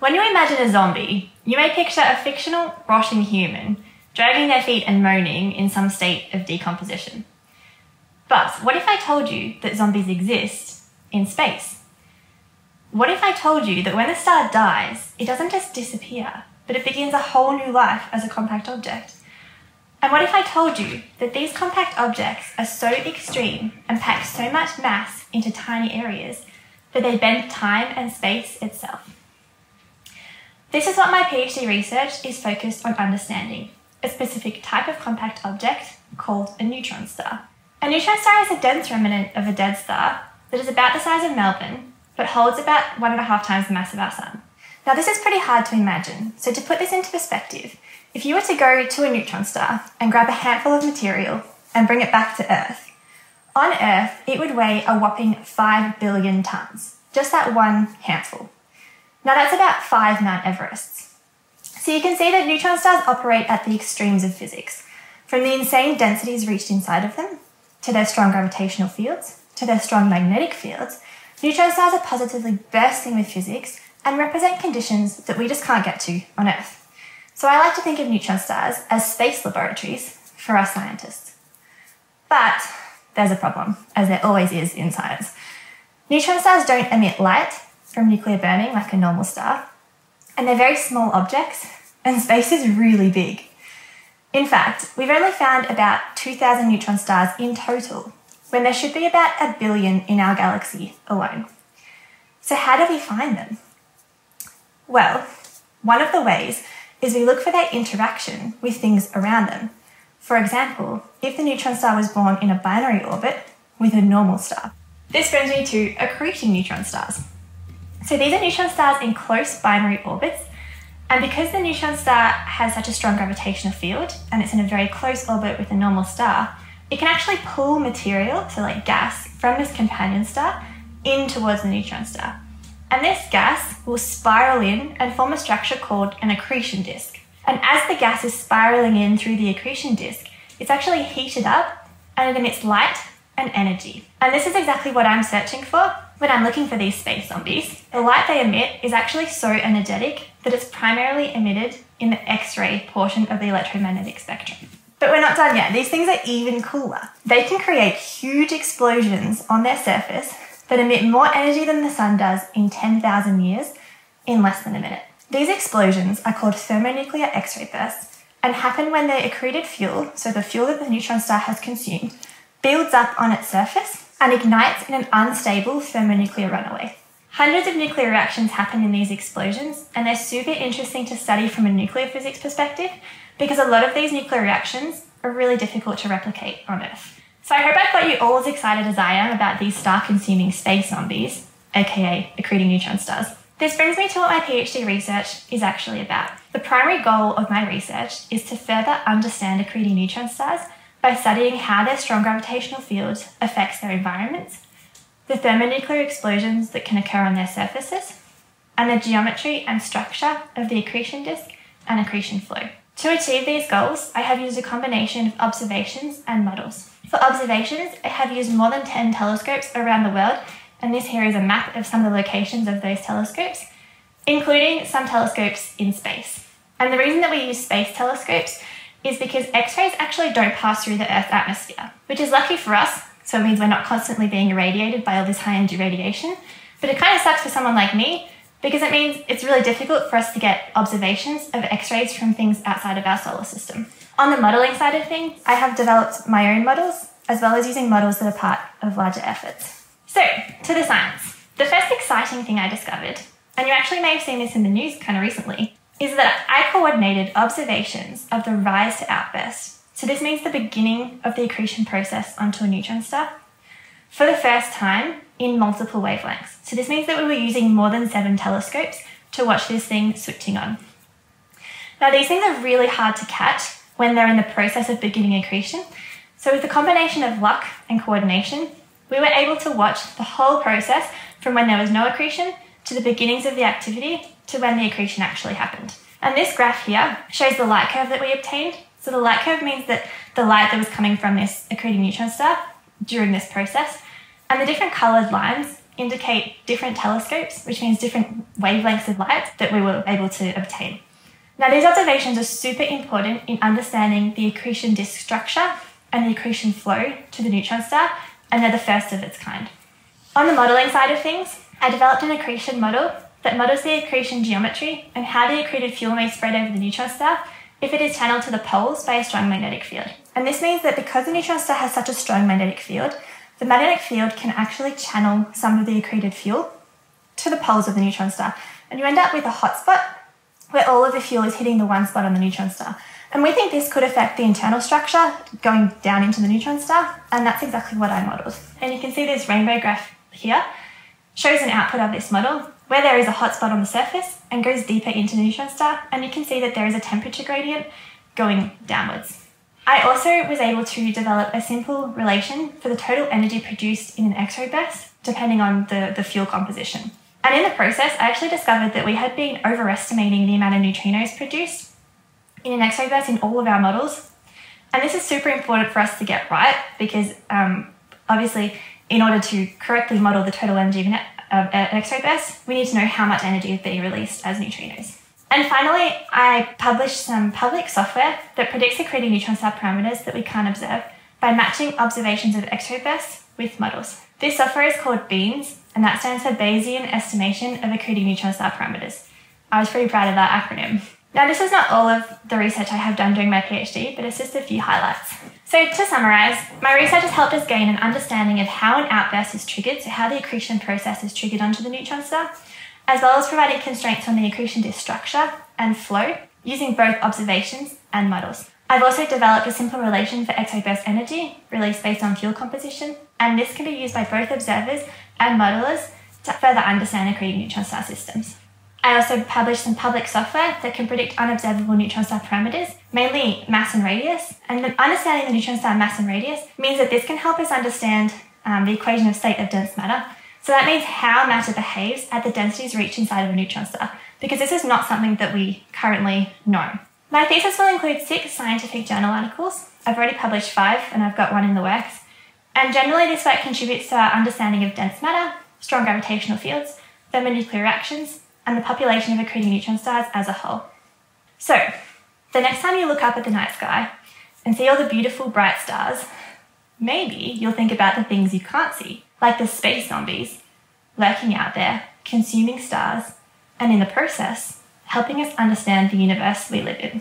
When you imagine a zombie, you may picture a fictional, rotting human dragging their feet and moaning in some state of decomposition. But what if I told you that zombies exist in space? What if I told you that when a star dies, it doesn't just disappear, but it begins a whole new life as a compact object? And what if I told you that these compact objects are so extreme and pack so much mass into tiny areas that they bend time and space itself? This is what my PhD research is focused on understanding a specific type of compact object called a neutron star. A neutron star is a dense remnant of a dead star that is about the size of Melbourne, but holds about one and a half times the mass of our Sun. Now, this is pretty hard to imagine, so to put this into perspective, if you were to go to a neutron star and grab a handful of material and bring it back to Earth, on Earth it would weigh a whopping 5 billion tonnes, just that one handful. Now, that's about five Mount Everests. So you can see that neutron stars operate at the extremes of physics, from the insane densities reached inside of them to their strong gravitational fields, to their strong magnetic fields, neutron stars are positively bursting with physics and represent conditions that we just can't get to on Earth. So I like to think of neutron stars as space laboratories for us scientists. But there's a problem, as there always is in science. Neutron stars don't emit light from nuclear burning like a normal star, and they're very small objects, and space is really big. In fact, we've only found about 2,000 neutron stars in total, when there should be about a billion in our galaxy alone. So, how do we find them? Well, one of the ways is we look for their interaction with things around them. For example, if the neutron star was born in a binary orbit with a normal star. This brings me to accreting neutron stars. So these are neutron stars in close binary orbits and because the neutron star has such a strong gravitational field and it's in a very close orbit with a normal star, it can actually pull material, so like gas, from this companion star in towards the neutron star. And this gas will spiral in and form a structure called an accretion disk. And as the gas is spiraling in through the accretion disk, it's actually heated up and it emits light and energy. And this is exactly what I'm searching for when I'm looking for these space zombies. The light they emit is actually so energetic that it's primarily emitted in the X ray portion of the electromagnetic spectrum. But we're not done yet. These things are even cooler. They can create huge explosions on their surface that emit more energy than the sun does in 10,000 years in less than a minute. These explosions are called thermonuclear X ray bursts and happen when the accreted fuel, so the fuel that the neutron star has consumed, builds up on its surface and ignites in an unstable thermonuclear runaway. Hundreds of nuclear reactions happen in these explosions, and they're super interesting to study from a nuclear physics perspective because a lot of these nuclear reactions are really difficult to replicate on Earth. So I hope I've got you all as excited as I am about these star consuming space zombies, aka accreting neutron stars. This brings me to what my PhD research is actually about. The primary goal of my research is to further understand accreting neutron stars by studying how their strong gravitational field affects their environments, the thermonuclear explosions that can occur on their surfaces, and the geometry and structure of the accretion disk and accretion flow. To achieve these goals, I have used a combination of observations and models. For observations, I have used more than 10 telescopes around the world, and this here is a map of some of the locations of those telescopes, including some telescopes in space. And the reason that we use space telescopes is because X rays actually don't pass through the Earth's atmosphere, which is lucky for us, so it means we're not constantly being irradiated by all this high energy radiation. But it kind of sucks for someone like me because it means it's really difficult for us to get observations of X rays from things outside of our solar system. On the modelling side of things, I have developed my own models as well as using models that are part of larger efforts. So, to the science. The first exciting thing I discovered, and you actually may have seen this in the news kind of recently, is that I coordinated observations of the rise to outburst. So, this means the beginning of the accretion process onto a neutron star for the first time in multiple wavelengths. So, this means that we were using more than seven telescopes to watch this thing switching on. Now, these things are really hard to catch when they're in the process of beginning accretion. So, with the combination of luck and coordination, we were able to watch the whole process from when there was no accretion to the beginnings of the activity to when the accretion actually happened. And this graph here shows the light curve that we obtained. So the light curve means that the light that was coming from this accreting neutron star during this process, and the different coloured lines indicate different telescopes, which means different wavelengths of light that we were able to obtain. Now, these observations are super important in understanding the accretion disk structure and the accretion flow to the neutron star, and they're the first of its kind. On the modelling side of things, I developed an accretion model that models the accretion geometry and how the accreted fuel may spread over the neutron star if it is channeled to the poles by a strong magnetic field. And this means that because the neutron star has such a strong magnetic field, the magnetic field can actually channel some of the accreted fuel to the poles of the neutron star. And you end up with a hotspot where all of the fuel is hitting the one spot on the neutron star. And we think this could affect the internal structure going down into the neutron star, and that's exactly what I modelled. And you can see this rainbow graph here shows an output of this model where there is a hotspot on the surface and goes deeper into the neutron star, and you can see that there is a temperature gradient going downwards. I also was able to develop a simple relation for the total energy produced in an X-ray burst, depending on the, the fuel composition. And in the process, I actually discovered that we had been overestimating the amount of neutrinos produced in an X-ray burst in all of our models. And this is super important for us to get right because um, obviously, in order to correctly model the total energy of uh, an, of an burst, we need to know how much energy is being released as neutrinos. And finally, I published some public software that predicts accreting neutron star parameters that we can't observe by matching observations of X-ray bursts with models. This software is called BEANS, and that stands for Bayesian Estimation of Accreting Neutron Star Parameters. I was pretty proud of that acronym. Now, this is not all of the research I have done during my PhD, but it's just a few highlights. So, to summarise, my research has helped us gain an understanding of how an outburst is triggered, so how the accretion process is triggered onto the neutron star, as well as providing constraints on the accretion disk structure and flow using both observations and models. I've also developed a simple relation for X-ray energy released based on fuel composition, and this can be used by both observers and modelers to further understand accreting neutron star systems. I also published some public software that can predict unobservable neutron star parameters, mainly mass and radius. And understanding the neutron star mass and radius means that this can help us understand um, the equation of state of dense matter. So that means how matter behaves at the densities reached inside of a neutron star, because this is not something that we currently know. My thesis will include six scientific journal articles. I've already published five, and I've got one in the works. And generally, this work contributes to our understanding of dense matter, strong gravitational fields, thermonuclear reactions, and the population of accreting neutron stars as a whole. So, the next time you look up at the night sky and see all the beautiful bright stars, maybe you'll think about the things you can't see, like the space zombies lurking out there, consuming stars, and in the process, helping us understand the universe we live in.